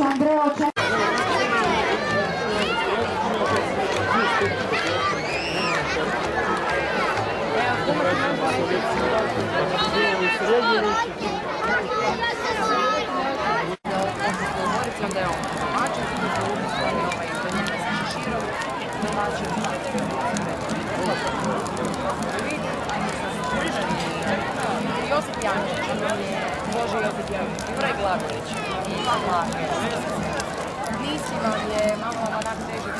sa šeširom, domaćin, Josip Jančić, Nisi vam je, vam onak teže,